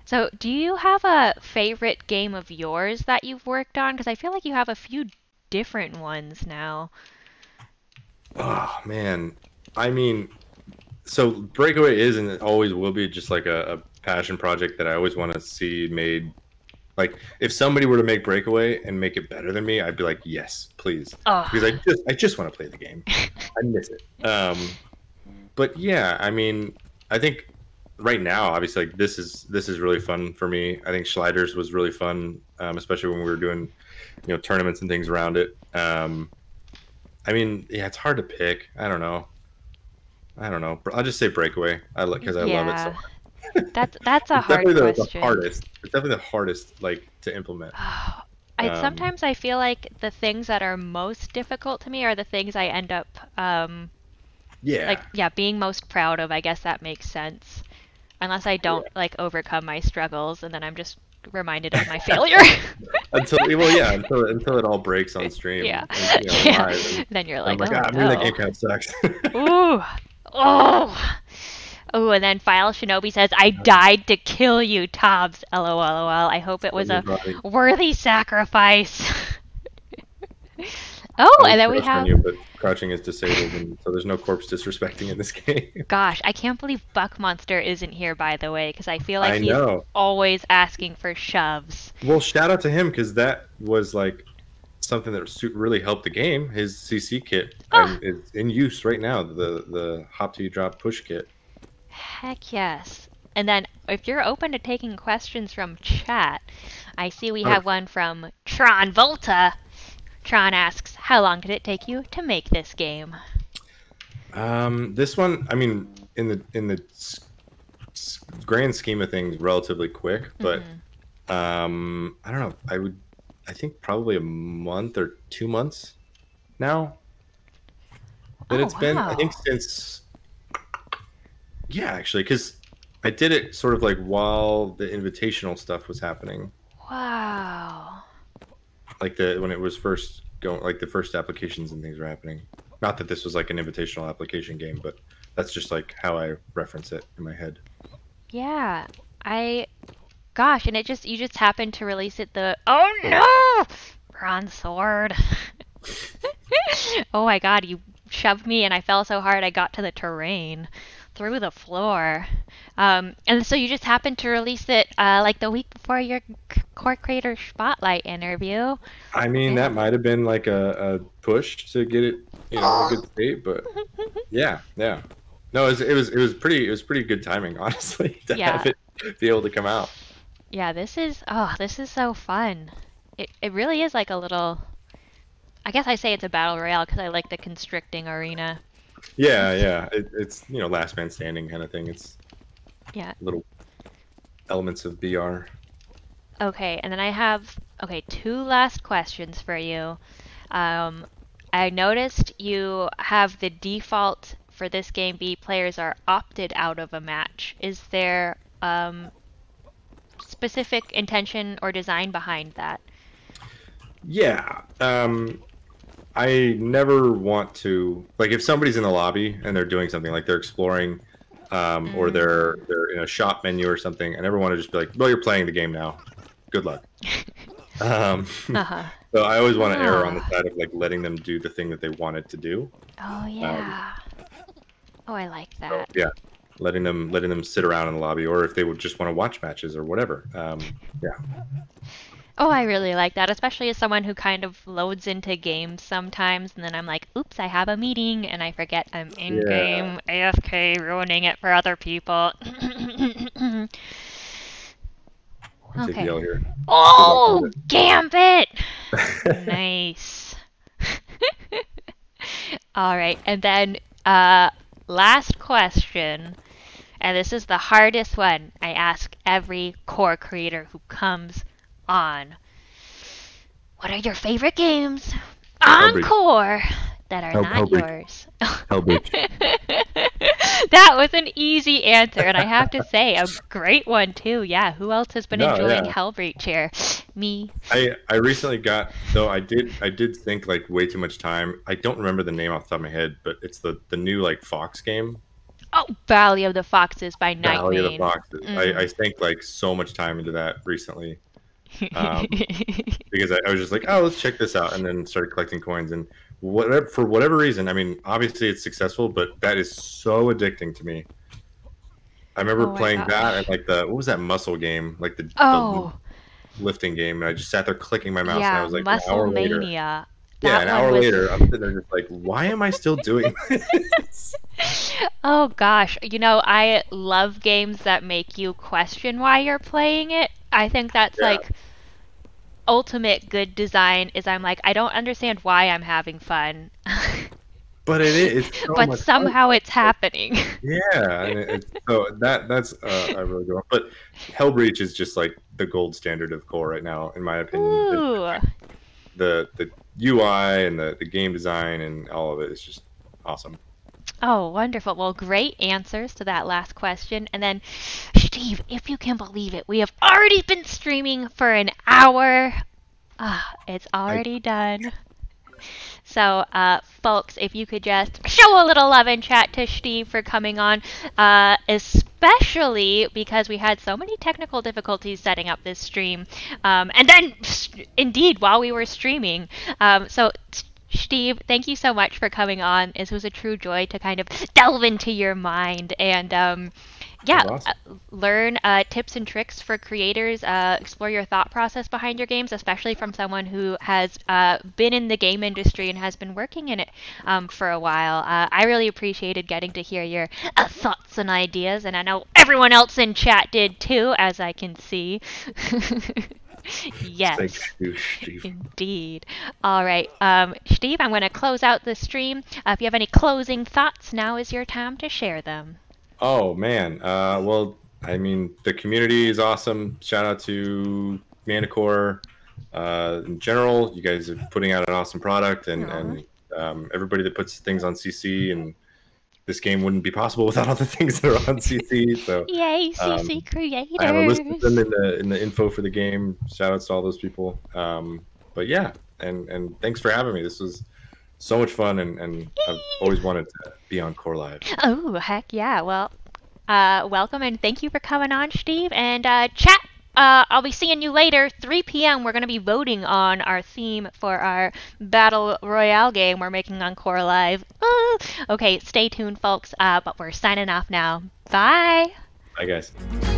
So, do you have a favorite game of yours that you've worked on? Because I feel like you have a few different ones now. Oh man, I mean, so Breakaway is and it always will be just like a, a passion project that I always want to see made. Like, if somebody were to make Breakaway and make it better than me, I'd be like, yes, please, Oh, because I just I just want to play the game. I miss it. Um, but yeah, I mean, I think right now, obviously, like this is this is really fun for me. I think Shhliders was really fun, um, especially when we were doing, you know, tournaments and things around it. Um, I mean, yeah, it's hard to pick. I don't know. I don't know. I'll just say Breakaway. I because I love it so. yeah. much. That's that's a It's hard definitely the, the hardest. It's definitely the hardest, like to implement. I Um, sometimes I feel like the things that are most difficult to me are the things I end up um Yeah. like yeah, being most proud of. I guess that makes sense. Unless I don't like overcome my struggles and then I'm just reminded of my failure. until well, yeah, until until it all breaks on stream. yeah. and, you know, yeah. live, and Then you're I'm like, like, oh ah, maybe that no. game kind of sucks. Ooh. Oh. Oh, and then Vile Shinobi says, I died to kill you, Tobs. LOL. I hope it was a worthy sacrifice. oh, and then we have. You, but crouching is disabled, and so there's no corpse disrespecting in this game. Gosh, I can't believe Buck Monster isn't here, by the way, because I feel like I he's know. always asking for shoves. Well, shout out to him because that was like something that really helped the game. His CC kit um, is in use right now. The the hop to drop push kit. Heck yes. And then, if you're open to taking questions from chat, I see we Oh. have one from Tron Volta. Tron asks, how long did it take you to make this game? Um, this one, I mean, in the in the grand scheme of things, relatively quick, but Mhm. um, I don't know. I would, I think probably a month or two months now that Oh, it's been. I think since, yeah, actually, because I did it sort of like while the invitational stuff was happening, Wow. Like the when it was first going, like the first applications and things were happening. Not that this was like an invitational application game, but that's just like how I reference it in my head. Yeah. I gosh, and it just you just happened to release it the Oh no! Bronze sword. oh my god, you shoved me and I fell so hard I got to the terrain through the floor. Um, and so you just happened to release it uh, like the week before your Core Creator Spotlight interview. I mean, that might have been like a, a push to get it, you know, a good state, but yeah, yeah. No, it was, it was it was pretty it was pretty good timing, honestly, to Yeah. have it be able to come out. Yeah, this is oh, this is so fun. It it really is like a little. I guess I say it's a battle royale because I like the constricting arena. Yeah, yeah. It, it's you know last man standing kind of thing. It's Yeah. little elements of BR. Okay, and then I have okay two last questions for you. Um, I noticed you have the default for this game be players are opted out of a match. Is there um, specific intention or design behind that? Yeah. Um, I never want to like if somebody's in the lobby and they're doing something like they're exploring, um, or Mm. they're they're in a shop menu or something. I never want to just be like, well, you're playing the game now. Good luck. Um, Uh-huh. so I always want to err on the Ah. side of like letting them do the thing that they wanted to do. Oh yeah. Oh, I like So, that. yeah, letting them letting them sit around in the lobby, or if they would just want to watch matches or whatever. Um, yeah, Oh, I really like that, especially as someone who kind of loads into games sometimes, and then I'm like, oops, I have a meeting, and I forget I'm in game AFK, ruining it for other people. Okay. oh, Gambit! nice. All right, and then uh, last question, and this is the hardest one I ask every core creator who comes on. What are your favorite games in Core that are Hell- not yours? Hellbreach. that was an easy answer, and I have to say, a great one too. Yeah, who else has been No, enjoying yeah. Hellbreach here? Me. I I recently got though I did I did think like way too much time. I don't remember the name off the top of my head, but it's the the new like Fox game, Oh, Valley of the Foxes by Nightwing. Valley of the Foxes. Mm. I, I sank like so much time into that recently um, because I, I was just like, oh, let's check this out, and then started collecting coins and whatever for whatever reason. I mean, obviously it's successful, but that is so addicting to me. I remember Oh playing gosh. that and like the what was that muscle game, like the, oh, the lifting game, and I just sat there clicking my mouse, and I was like, an hour later, Musclemania. yeah, an hour was- later, I'm sitting there just like, why am I still doing this? Oh gosh, you know, I love games that make you question why you're playing it. I think that's Yeah. like ultimate good design is I'm like I don't understand why I'm having fun. but it is, so but much fun. somehow it's happening. Yeah, it's, so that that's uh, a really good one. But Hellbreach is just like the gold standard of core right now, in my opinion. Ooh. The the UI and the, the game design and all of it is just awesome. Oh, wonderful. Well, great answers to that last question. And then, Steve, if you can believe it, we have already been streaming for an hour. Ah, it's already done. So, uh, folks, if you could just show a little love and chat to Steve for coming on, uh, especially because we had so many technical difficulties setting up this stream. Um, and then, indeed, while we were streaming. Um, so, Steve, thank you so much for coming on. It was a true joy to kind of delve into your mind and, um, yeah, awesome. uh, learn uh, tips and tricks for creators. Uh, explore your thought process behind your games, especially from someone who has uh, been in the game industry and has been working in it um, for a while. Uh, I really appreciated getting to hear your uh, thoughts and ideas, and I know everyone else in chat did too, as I can see. yes. Steve. Indeed. All right. Um, Steve, I'm going to close out the stream. Uh, if you have any closing thoughts, now is your time to share them. Oh, man. Uh, well, I mean, the community is awesome. Shout out to Manticore. Uh, in general, you guys are putting out an awesome product, and, and um, everybody that puts things on CC and this game wouldn't be possible without all the things that are on CC. So yay, CC um, creators! I have a list of them in the in the info for the game. Shout outs to all those people. Um, but yeah, and and thanks for having me. This was so much fun, and and I've always wanted to be on Core Live. Oh heck yeah! Well, uh, welcome and thank you for coming on, Steve. And uh, chat uh, I'll be seeing you later. 3 p.m. We're going to be voting on our theme for our Battle Royale game we're making on Core Live. Uh, okay, stay tuned, folks. Uh, but we're signing off now. Bye. Bye, guys.